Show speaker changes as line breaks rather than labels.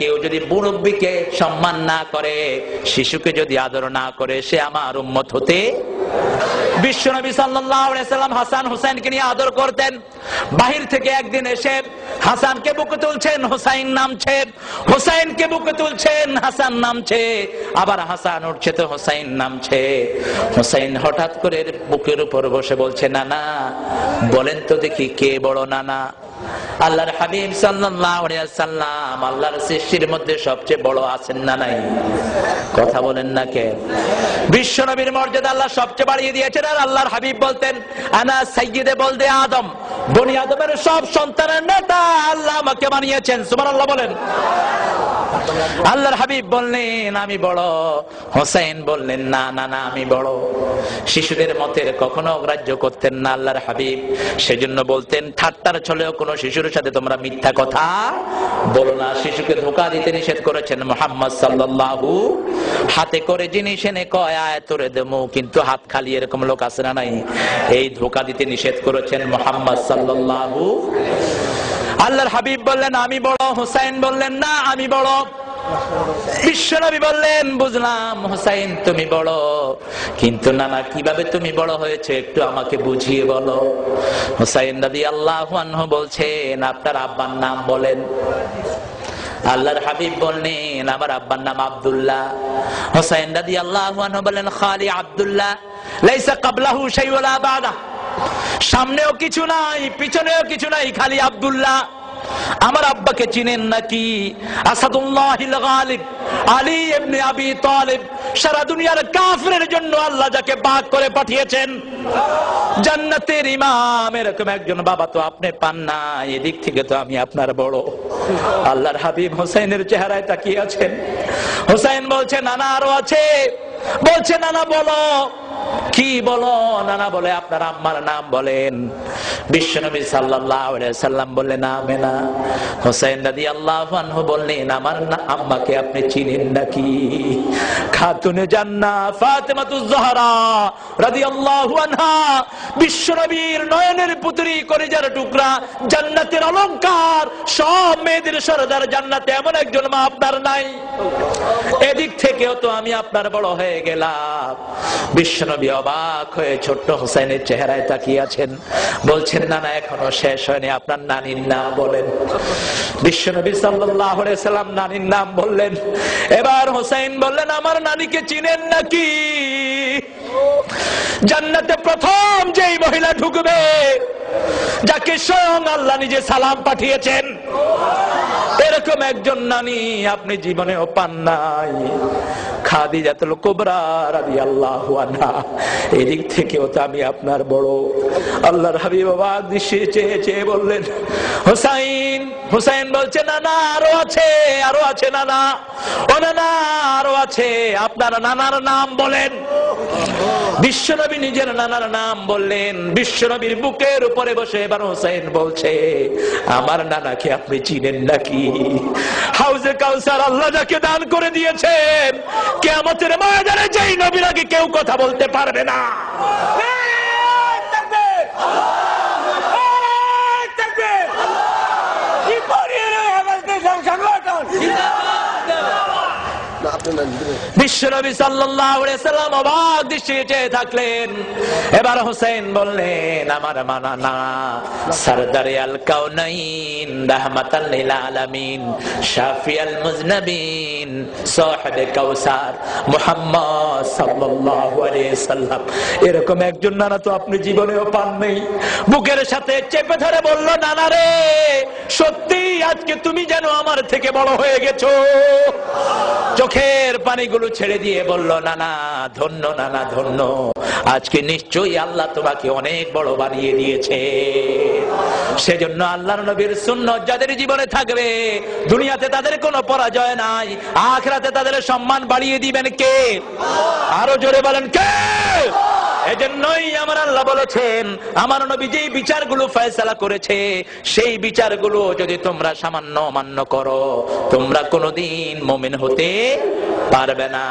কেউ যদি মুরব্বীকে সম্মান না করে, শিশুকে যদি আদর না করে, সে আমার উম্মত হতে বিশ্বনবী সাল্লাম হাসান হুসাইনকে নিয়ে আদর করতেন। বাহির থেকে একদিন এসে হাসানকে বুকে তুলছেন, হুসাইন নামছে, হুসাইনকে বুকে তুলছেন, হাসান নামছে, আবার হাসান উঠছে তো হুসাইন নামছে। হুসাইন হঠাৎ করে বুকের উপর বসে বলছে, নানা, বলেন তো দেখি কে বড় নানা? আল্লাহর হাবিব সাল্লাম আল্লাহর সৃষ্টির মধ্যে সবচেয়ে বড় আছেন না নাই? কথা বলেন না কে? বিশ্ব নবীর মর্যাদা আল্লাহ সবচেয়ে বাড়িয়ে দিয়েছেন আর আল্লাহর হাবিব বলতেন, আনা সাইয়দে বলতে আদম। বনি আদমের সব সন্তানের নেতা আল্লাহ আমাকে বানিয়েছেন। সুবহানাল্লাহ বলেন। আল্লাহর হাবিব বললেন, আমি বড়। হোসেন বললেন, না না না, আমি বড়। শিশুদের মতের কখনো অগ্রাহ্য করতেন না আল্লাহর হাবিব। সেজন্য বলতেন, ঠাট্টার ছলেও কোন শিশুর সাথে তোমরা মিথ্যা কথা বলো না। শিশুকে ধোকা দিতে নিষেধ করেছেন মোহাম্মদ সাল্লাল্লাহু। হাতে করে জিনিস এনে কয় তোরে দেবো কিন্তু হাত খালি এরকম লোক আছে না নাই? এই ধোকা দিতে নিষেধ করেছেন মোহাম্মদ সাল্লাল্লাহু আল্লাহর হাবিব বললেন, আমি বড়। হুসাইন বললেন, না, আমি বড়। বিশ্বনবী বললেন, বুঝলাম, হুসাইন, তুমি বড়। কিন্তু নানা, কীভাবে তুমি বড় হয়েছে একটু আমাকে বুঝিয়ে বলো। হুসাইন দাদি আল্লাহ বলছেন, আপনার আব্বার নাম বলেন। আল্লাহর হাবিব বললেন, আমার আব্বার নাম আব্দুল্লাহ। হোসাইন দাদি আল্লাহ বলেন খালি আব্দুল্লাহ। লাইসা কাবলাহু শাইওয়ালা বাদা। সামনেও কিছু নাই, পিছনেও কিছু নাই, খালি আব্দুল্লাহ। আমার আব্বাকে চিনেন নাকি? সারা দুনিয়ার জন্য আল্লাহ যাকে করে পাঠিয়েছেন। জান্নাতের ইমাম, এরকম একজন বাবা তো আপনি পান না, এদিক থেকে তো আমি আপনার বড়। আল্লাহর হাবিব হোসেনের চেহারায় তাকিয়ে আছেন। হোসেন বলছে, নানা আরও আছে? বলছে, নানা বলো। কি বলো? নানা বলে আপনার আম্মার নাম বলেন। বিশ্বনবী সাল্লাম বললেন, আমেনা। হোসেন দাদি আল্লাহ বললেন, আমার না, আম্মাকে আপনি চিনেন নাকি? খাতুনে জান্না ফাতেমাতুজ জাহরা রাদিয়াল্লাহু আনহা বিশ্বনবীর নয়নের পুত্রী কলিজার টুকরা জান্নাতের অলংকার, সব মেয়েদের সরদার জান্নাতে এমন একজন মা আপনার নাই। থেকেও তো আমি আপনার বড় হয়ে গেলাম। বিশ্বনবী অবাক হয়ে ছোট্ট হোসেনের চেহারায় তাকিয়ে আছেন। বলছেন, না এখনও শেষ হয়নি, আপনার নানির নাম বলেন। বিশ্বনবী সাল্লাম নানির নাম বললেন। এবার হোসেন বললেন, আমার নানিকে চিনেন নাকি? জান্নাতে প্রথম যেই মহিলা ঢুকবে যাকে স্বয়ং আল্লাহ নিজে সালাম পাঠিয়েছেন। এরকম একজন নানি আপনি জীবনেও পান নাই। এদিক থেকেও তো আমি আপনার বড়। আল্লাহর হাবিব দৃশ্যে চেয়ে চেয়ে বললেন, হুসাইন হুসাইন বলছে না না আরও আছে আরও আছে, নানা। ও নানা, আরও আছে, আপনার নানার নাম বলেন। বিশ্বনবী নিজের নানার নাম বললেন। বিশ্বনবীর বুকের উপরে বসে এবার হোসেন বলছে, আমার নানাকে আপনি চিনেন নাকি? হাউজে কাউসার আল্লাহ যাকে দান করে দিয়েছেন, কেয়ামতের ময়দানে যেই নবীর আগে কেউ কথা বলতে পারবে না। বিশ্বনবী সাল্লাম অবাক থাকলেন। এবার হোসেন বললেন, আমার মানা না আল শাফি আল এরকম একজন নানা তো আপনি জীবনেও পান নেই। বুকের সাথে চেপে ধরে বলল, নানা রে আজকে তুমি যেন আমার থেকে বড় হয়ে গেছো। চোখের পানিগুলো ছেড়ে দিয়ে বলল, নানা, ধন্য নানা, ধন্য। আজকে নিশ্চয়ই আল্লাহ তোমাকে অনেক বড় বানিয়ে দিয়েছে। সেজন্য আল্লাহর নবীর শূন্য যাদের জীবনে থাকবে, দুনিয়াতে তাদের কোনো পরাজয় নাই। আখরাতে তাদের সম্মান বাড়িয়ে দিবেন কে? আরও জোরে বলেন, কে? এজন্যই আমার আল্লাহ বলেছেন, আমার নবী যেই বিচারগুলো ফয়সালা করেছে, সেই বিচারগুলো যদি তোমরা সামান্য অমান্য করো, তোমরা কোনোদিন মোমেন হতে পারবে না।